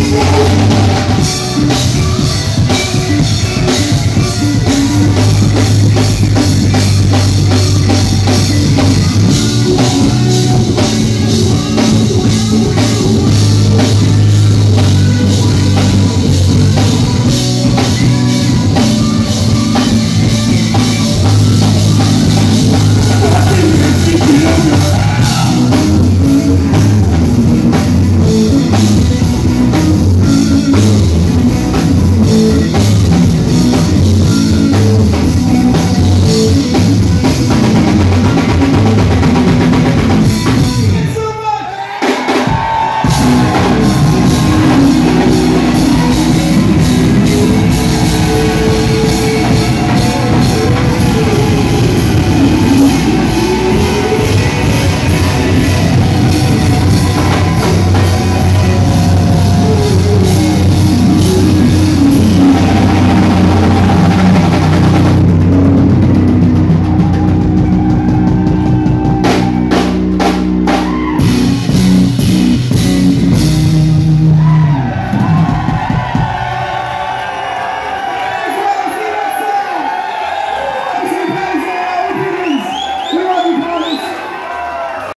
Música